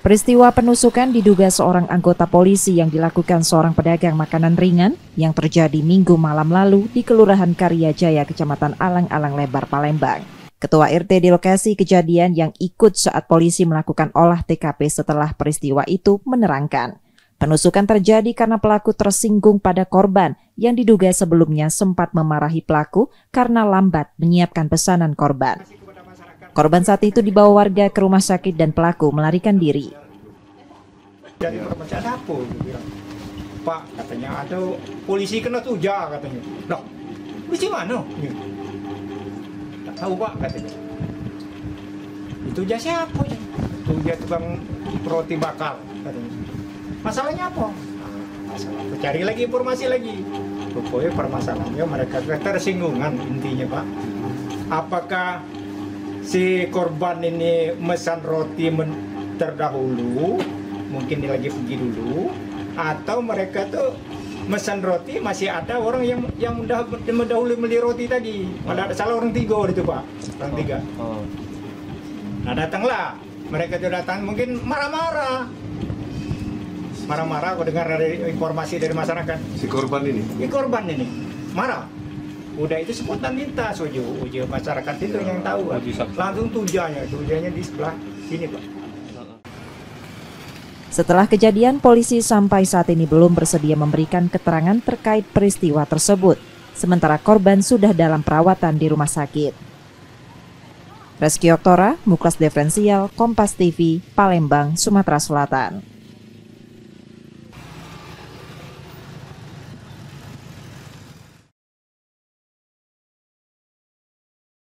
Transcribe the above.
Peristiwa penusukan diduga seorang anggota polisi yang dilakukan seorang pedagang makanan ringan yang terjadi minggu malam lalu di Kelurahan Karya Jaya, Kecamatan Alang-Alang Lebar, Palembang. Ketua RT di lokasi kejadian yang ikut saat polisi melakukan olah TKP setelah peristiwa itu menerangkan. Penusukan terjadi karena pelaku tersinggung pada korban yang diduga sebelumnya sempat memarahi pelaku karena lambat menyiapkan pesanan korban. Korban saat itu dibawa warga ke rumah sakit dan pelaku melarikan diri. Dari ada apa? Pak katanya ada polisi kena tuja katanya. Loh, polisi mana? Ya. Tak tahu pak katanya. Itu jas siapa? Tuja tukang roti bakar katanya. Masalahnya apa? Ah, Masalah. Cari lagi informasi lagi. Pokoknya permasalahannya mereka ketersinggungan intinya pak. Apakah si korban ini mesan roti men- terdahulu mungkin dia lagi pergi dulu atau mereka tuh mesan roti masih ada orang yang yang dah mendahului beli roti tadi. Ada salah orang tiga itu pak. Orang tiga. Nah datanglah. Mereka tuh datang mungkin marah-marah. Marah-marah aku dengar dari informasi dari masyarakat. Si korban ini? Ini korban ini. Marah udah itu spontan minta sojo uji masyarakat itu yang tahu saksi. langsung tujanya tujanya di sebelah sini pak Setelah kejadian, polisi sampai saat ini belum bersedia memberikan keterangan terkait peristiwa tersebut. Sementara korban sudah dalam perawatan di rumah sakit. Reski Oktora, Muklas Diferensial, Kompas TV, Palembang, Sumatera Selatan.